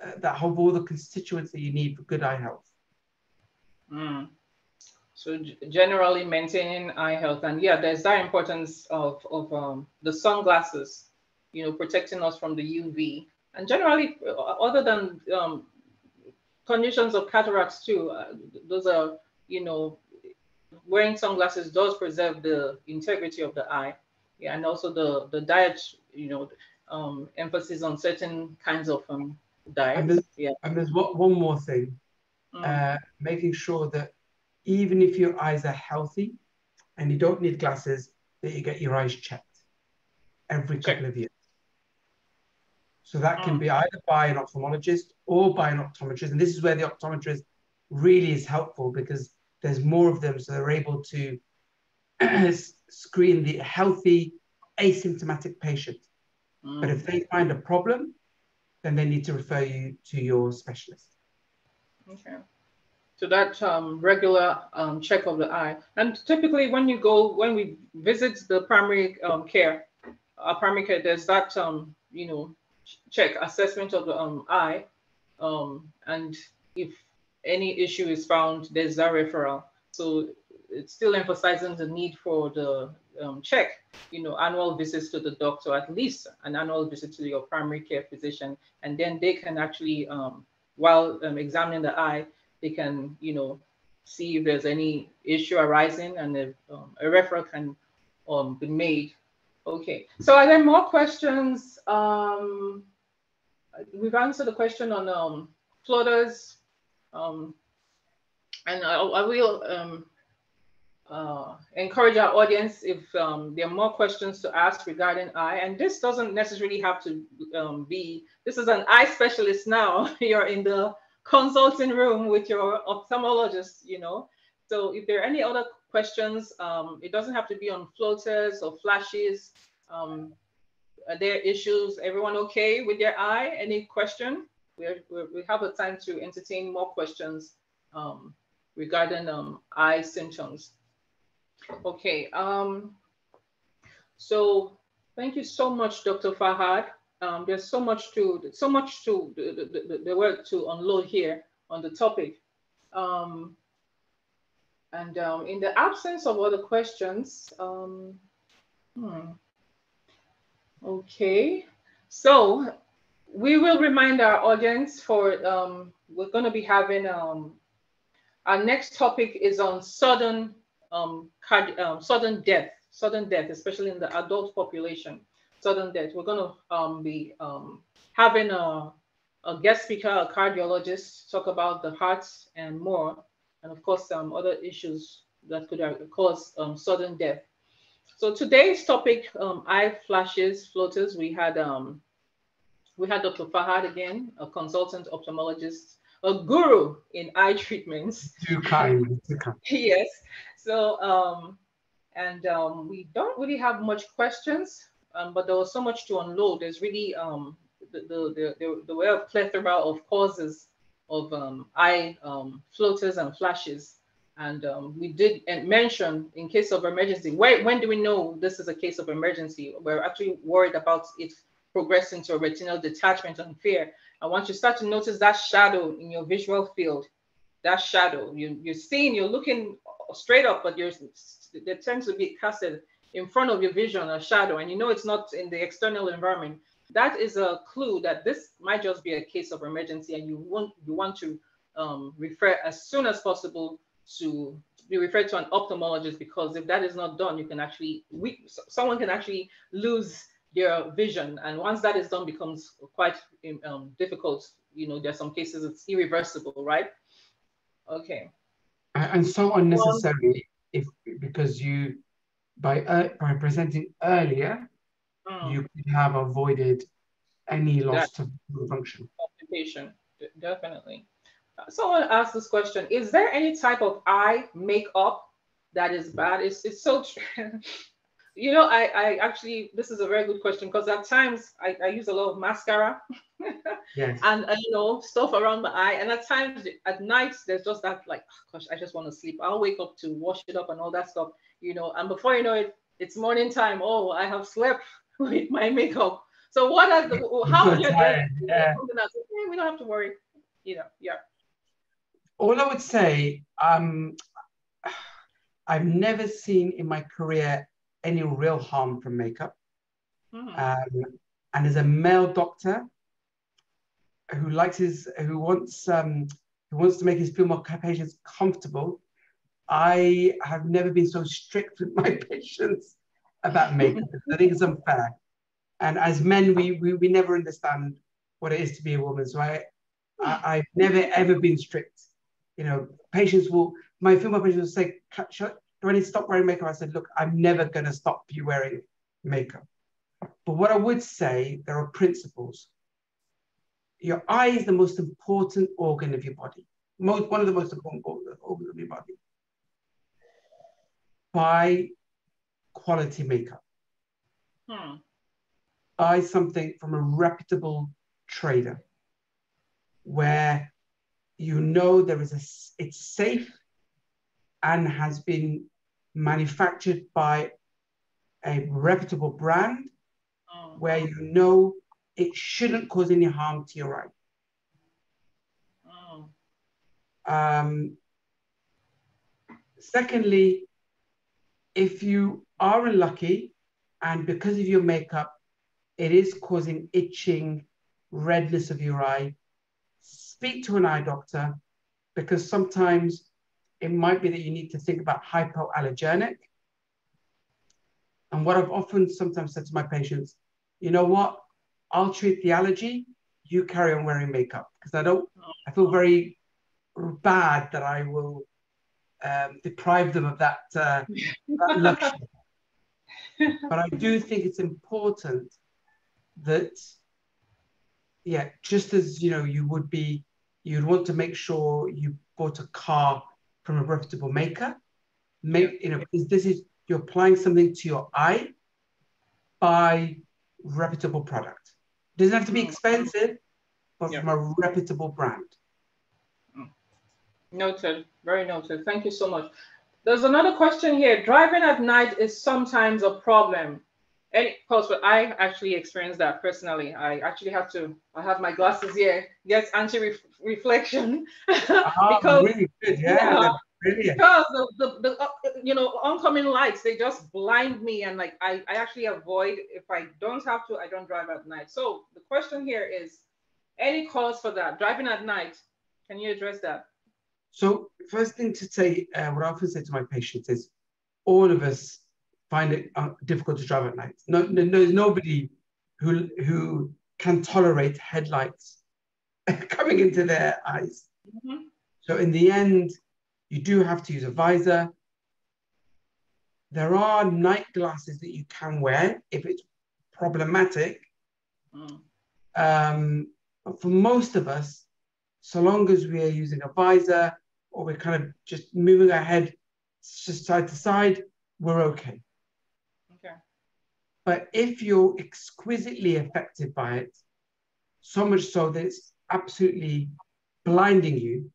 uh, that have all the constituents that you need for good eye health. Mm. So generally maintaining eye health, and yeah, there's that importance of of um, the sunglasses. you know, protecting us from the UV. And generally, uh, other than um, conditions of cataracts too, uh, those are, you know, wearing sunglasses does preserve the integrity of the eye. Yeah, and also the, the diet, you know, um, emphasis on certain kinds of um, diet. And there's, yeah. and there's one more thing, mm. uh, making sure that even if your eyes are healthy and you don't need glasses, that you get your eyes checked every couple of years. So that can be mm. either by an ophthalmologist or by an optometrist. And this is where the optometrist really is helpful because there's more of them. So they're able to screen the healthy, asymptomatic patient. Mm. But if they find a problem, then they need to refer you to your specialist. Okay. So that um, regular um, check of the eye. And typically when you go, when we visit the primary um, care, our primary care, there's that, um, you know, check assessment of the um, eye. Um, and if any issue is found, there's that referral. So it's still emphasizing the need for the um, check, you know, annual visits to the doctor, at least an annual visit to your primary care physician. And then they can actually, um, while um, examining the eye, they can, you know, see if there's any issue arising and if, um, a referral can um, be made. Okay, so are there more questions? Um, we've answered the question on um, floaters, um, and I, I will um, uh, encourage our audience if um, there are more questions to ask regarding eye. And this doesn't necessarily have to um, be, this is an eye specialist now. You're in the consulting room with your ophthalmologist, you know. So if there are any other questions. Um, it doesn't have to be on floaters or flashes. Um, are there issues? Everyone okay with their eye? Any question? We're, we're, we have a time to entertain more questions um, regarding um, eye symptoms. Okay, um, so thank you so much, Dr. Fahad. Um, there's so much to so much to the, the, the, work to unload here on the topic. Um, and um, in the absence of other questions, um, hmm. okay, so we will remind our audience for, um, we're going to be having, um, our next topic is on sudden, um, um, sudden death, sudden death, especially in the adult population, sudden death. We're going to um, be um, having a, a guest speaker, a cardiologist, talk about the heart and more and of course some other issues that could cause um, sudden death. So today's topic, um, eye flashes, floaters, we had we had Dr. Fahad again, a consultant ophthalmologist, a guru in eye treatments. Too kind, too kind. yes. So um, and um, we don't really have much questions, um, but there was so much to unload. There's really um, the, the, the, the way of plethora of causes of um, eye um, floaters and flashes. And um, we did mention in case of emergency, where, when do we know this is a case of emergency? We're actually worried about it progressing to a retinal detachment and fear. And once you start to notice that shadow in your visual field, that shadow, you, you're seeing, you're looking straight up, but you're, there tends to be casted in front of your vision, a shadow, and you know it's not in the external environment that is a clue that this might just be a case of emergency and you want you want to um, refer as soon as possible to be referred to an ophthalmologist because if that is not done you can actually we someone can actually lose their vision and once that is done becomes quite um, difficult you know there's some cases it's irreversible right okay and so unnecessary if because you by uh, by presenting earlier mm. you could have avoided any loss to function. Occupation, definitely. Someone asked this question: Is there any type of eye makeup that is bad? It's it's so. you know, I I actually this is a very good question because at times I, I use a lot of mascara. yes. And uh, you know stuff around my eye, and at times at night there's just that like, oh, gosh, I just want to sleep. I'll wake up to wash it up and all that stuff, you know. And before you know it, it's morning time. Oh, I have slept with my makeup. So what are the how are your Yeah. We don't have to worry. You know, yeah. All I would say, um, I've never seen in my career any real harm from makeup. Hmm. Um, and as a male doctor who likes his, who wants, um, who wants to make his female patients comfortable, I have never been so strict with my patients about makeup. I think it's unfair. And as men, we, we, we never understand what it is to be a woman. So I, I, have never ever been strict. You know, patients will, my female patients will say, do I need to stop wearing makeup? I said, look, I'm never going to stop you wearing makeup. But what I would say, there are principles. Your eye is the most important organ of your body, most, one of the most important organs of your body. Buy quality makeup. Hmm. Buy something from a reputable trader where you know there is a, it's safe and has been manufactured by a reputable brand oh. where you know it shouldn't cause any harm to your eye. Oh. Um, secondly, if you are unlucky and because of your makeup, it is causing itching, redness of your eye, speak to an eye doctor because sometimes it might be that you need to think about hypoallergenic. And what I've often sometimes said to my patients, you know what? I'll treat the allergy. You carry on wearing makeup because I don't. I feel very bad that I will um, deprive them of that, uh, that luxury. but I do think it's important that, yeah, just as you know, you would be, you'd want to make sure you bought a car from a reputable maker. Make you know because this is you're applying something to your eye by reputable product. It doesn't have to be mm. expensive, but yeah. from a reputable brand. Mm. Noted. Very noted. Thank you so much. There's another question here. Driving at night is sometimes a problem. And of course, but I actually experienced that personally. I actually have to, I have my glasses here, Yes, anti-reflection. Oh, because, really good. Yeah, yeah because the, the, the uh, you know, oncoming lights, they just blind me. And like, I, I actually avoid, if I don't have to, I don't drive at night. So the question here is, any cause for that? Driving at night, can you address that? So first thing to say, uh, what I often say to my patients is, all of us find it uh, difficult to drive at night. No, no, there's nobody who who can tolerate headlights coming into their eyes. Mm-hmm. So in the end, you do have to use a visor. There are night glasses that you can wear if it's problematic. Mm. Um, but for most of us, so long as we are using a visor or we're kind of just moving our head just side to side, we're okay. Okay. But if you're exquisitely affected by it, so much so that it's absolutely blinding you,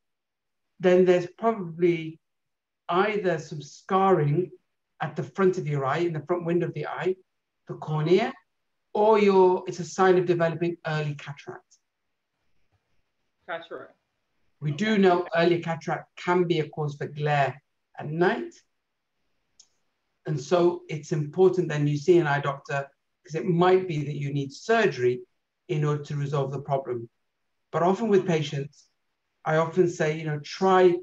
then there's probably either some scarring at the front of your eye, in the front window of the eye, the cornea, or your, it's a sign of developing early cataract. Cataract. We do know early cataract can be a cause for glare at night. And so it's important then you see an eye doctor because it might be that you need surgery in order to resolve the problem. But often with patients, I often say, you know, try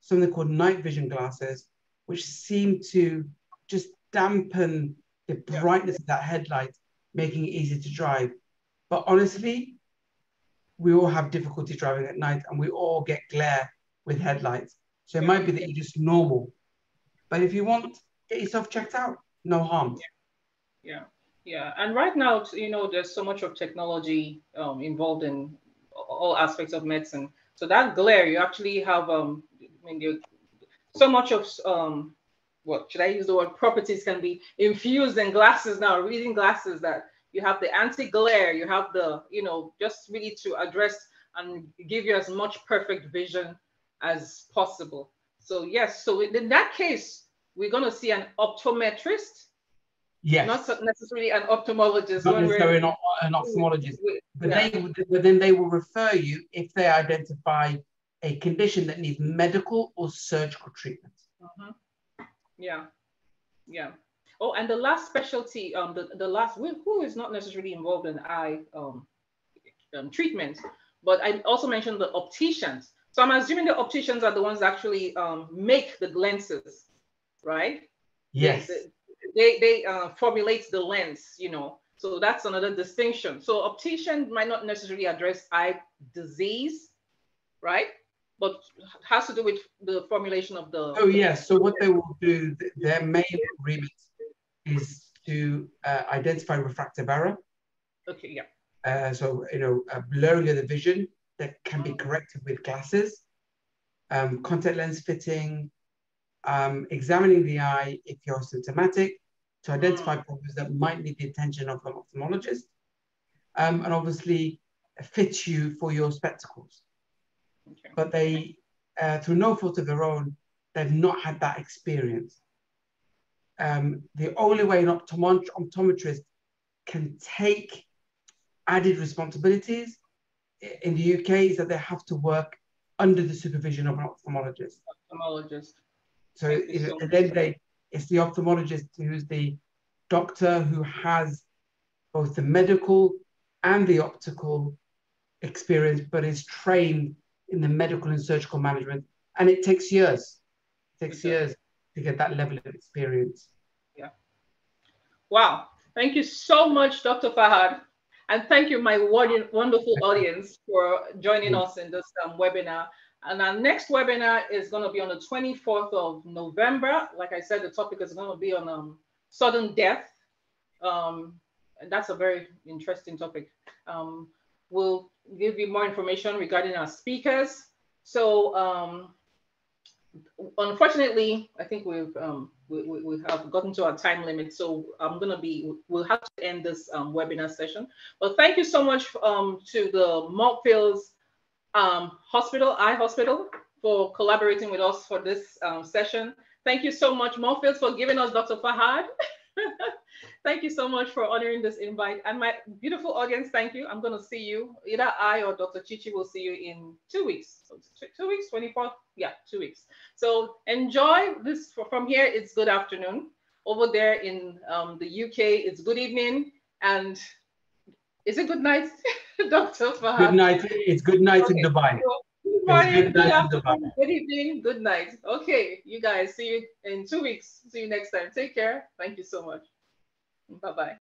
something called night vision glasses, which seem to just dampen the brightness yeah. of that headlight, making it easier to drive. But honestly, we all have difficulty driving at night and we all get glare with headlights. So it might be that you're just normal. But if you want, get yourself checked out, no harm. Yeah. yeah. Yeah, and right now, you know, there's so much of technology um, involved in all aspects of medicine. So that glare, you actually have, um, I mean, you, so much of, um, what should I use the word properties can be infused in glasses now, reading glasses that you have the anti-glare, you have the, you know, just really to address and give you as much perfect vision as possible. So yes, so in that case, we're going to see an optometrist. Yes. Not necessarily an ophthalmologist. Not necessarily an, an ophthalmologist. But, yeah. they, but then they will refer you if they identify a condition that needs medical or surgical treatment. Uh-huh. Yeah. Yeah. Oh, and the last specialty, um, the, the last, who is not necessarily involved in eye um, um, treatment, but I also mentioned the opticians. So I'm assuming the opticians are the ones that actually um, make the lenses, right? Yes. They, they, they uh, formulate the lens, you know. So that's another distinction. So optician might not necessarily address eye disease, right? But has to do with the formulation of the. Oh yes. So what they will do, their main remit is to uh, identify refractive error. Okay. Yeah. Uh, so you know, uh, blurring of the vision that can be mm. corrected with glasses, um, contact lens fitting, um, examining the eye if you're symptomatic to identify mm. problems that might need the attention of an ophthalmologist, um, and obviously fit you for your spectacles. Okay. But they, uh, through no fault of their own, they've not had that experience. Um, the only way an optometrist can take added responsibilities in the UK is that they have to work under the supervision of an ophthalmologist. Ophthalmologist. So at the end day, it's the ophthalmologist who's the doctor who has both the medical and the optical experience, but is trained in the medical and surgical management. And it takes years. It takes years to get that level of experience. Yeah. Wow. Thank you so much, Dr. Fahad. And thank you, my wonderful audience, for joining us in this um, webinar. And our next webinar is going to be on the 24th of November. Like I said, the topic is going to be on um, sudden death. Um, and that's a very interesting topic. Um, we'll give you more information regarding our speakers. So um, unfortunately, I think we've um, we, we, we, have gotten to our time limit. So I'm going to be, we'll have to end this um, webinar session. But thank you so much to the Moorfields um, Hospital, Eye Hospital, for collaborating with us for this um, session. Thank you so much, Moorfields, for giving us Dr. Fahad. thank you so much for honoring this invite. And my beautiful audience, thank you. I'm going to see you. Either I or Dr. Chichi will see you in two weeks. So two weeks, 24th? Yeah, two weeks. So enjoy this from here. It's good afternoon. Over there in um, the UK, it's good evening. And is it good night, Dr. Fahad? Good night. It's good night okay. in Dubai. good morning, good, good afternoon, good evening, good night. Okay, you guys, see you in two weeks. See you next time. Take care. Thank you so much. Bye bye.